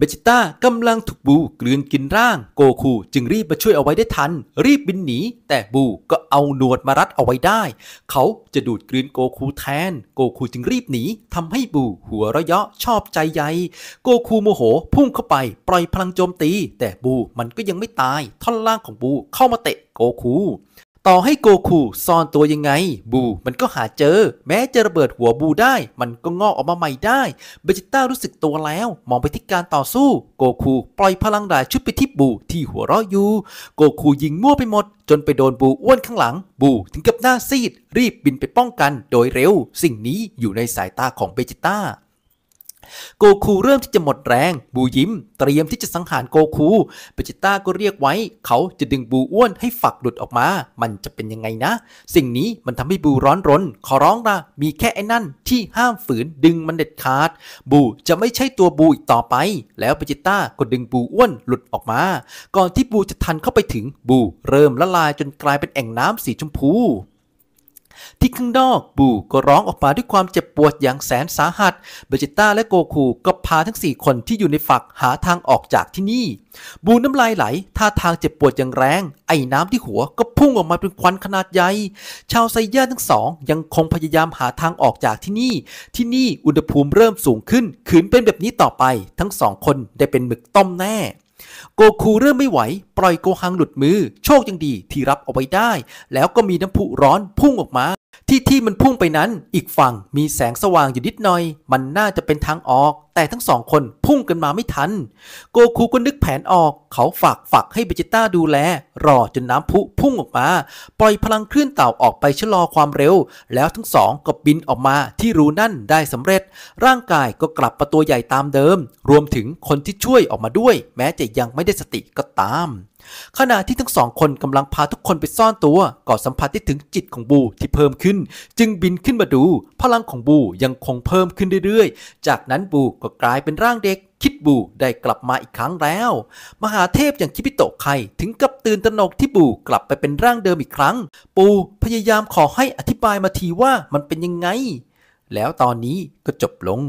เบจิต้ากำลังถูกบูกลืนกินร่าง โกคูจึงรีบมาช่วยเอาไว้ได้ทัน รีบบินหนี แต่บูก็เอาหนวดมารัดเอาไว้ได้ เขาจะดูดกลืนโกคูแทน โกคูจึงรีบหนีทำให้บูหัวระยะชอบใจใหญ่โกคูโมโหพุ่งเข้าไป ปล่อยพลังโจมตี แต่บูมันก็ยังไม่ตาย ท่อนล่างของบูเข้ามาเตะโกคู ต่อให้โกคูซ่อนตัวยังไง บูมันก็หาเจอ แม้จะระเบิดหัวบูได้ มันก็งอกออกมาใหม่ได้เบจิต้ารู้สึกตัวแล้ว มองไปที่การต่อสู้ โกคูปล่อยพลังดาชุดไปที่บูที่หัวเราะอยู่ โกคูยิงมั่วไปหมด จนไปโดนบูอ้วนข้างหลัง บูถึงกับหน้าซีด รีบบินไปป้องกัน โดยเร็ว สิ่งนี้อยู่ในสายตาของเบจิต้า โกคูเริ่มที่จะหมดแรง บูยิ้ม เตรียมที่จะสังหารโกคูเบจิต้าก็เรียกไว้ เขาจะดึงบูอ้วนให้ฝักหลุดออกมา มันจะเป็นยังไงนะ สิ่งนี้มันทำให้บูร้อนรน ขอร้องนะมีแค่ไอ้นั่นที่ห้ามฝืนดึงมันเด็ดขาด บูจะไม่ใช่ตัวบูอีกต่อไป แล้วเบจิต้าก็ดึงบูอ้วนหลุดออกมา ก่อนที่บูจะทันเข้าไปถึงบูเริ่มละลายจนกลายเป็นแอ่งน้ำสีชมพู ที่ข้างนอกบูก็ร้องออกมาด้วยความเจ็บปวดอย่างแสนสาหัสเบจิต้าและโกคูก็พาทั้ง 4 คนที่อยู่ในฝักหาทางออกจากที่นี่ บูน้ำลายไหลท่าทางเจ็บปวดอย่างแรง ไอ้น้ำที่หัวก็พุ่งออกมาเป็นควันขนาดใหญ่ ชาวไซย่าทั้งสองยังคงพยายามหาทางออกจากที่นี่ ที่นี่อุณหภูมิเริ่มสูงขึ้นขืนเป็นแบบนี้ต่อไป ทั้งสองคนได้เป็นหมึกต้มแน่ โกคูเริ่มไม่ไหว ปล่อยโกฮังหลุดมือ โชคยังดีที่รับเอาไว้ได้ แล้วก็มีน้ำพุร้อนพุ่งออกมา ที่ที่มันพุ่งไปนั้น อีกฝั่งมีแสงสว่างอยู่นิดหน่อย มันน่าจะเป็นทางออก แต่ทั้งสองคนพุ่งกันมาไม่ทัน โกคูก็นึกแผนออก เขาฝากฝักให้เบจิต้าดูแล รอจนน้ำพุพุ่งออกมา ปล่อยพลังคลื่นเต่าออกไปชะลอความเร็ว แล้วทั้งสองก็บินออกมาที่รูนั่นได้สำเร็จ ร่างกายก็กลับมาตัวใหญ่ตามเดิม รวมถึงคนที่ช่วยออกมาด้วย แม้จะยังไม่ได้สติก็ตาม ขณะที่ทั้งสองคนกำลังพาทุกคนไปซ่อนตัวก็สัมผัสได้ถึงจิตของบูที่เพิ่มขึ้น จึงบินขึ้นมาดู พลังของบูยังคงเพิ่มขึ้นเรื่อยๆ จากนั้นบูก็กลายเป็นร่างเด็ก คิดบูได้กลับมาอีกครั้งแล้ว มหาเทพอย่างคิปิโตะไคถึงกับตื่นตระหนกที่บูกลับไปเป็นร่างเดิมอีกครั้ง ปูพยายามขอให้อธิบายมาทีว่ามันเป็นยังไง แล้วตอนนี้ก็จบลง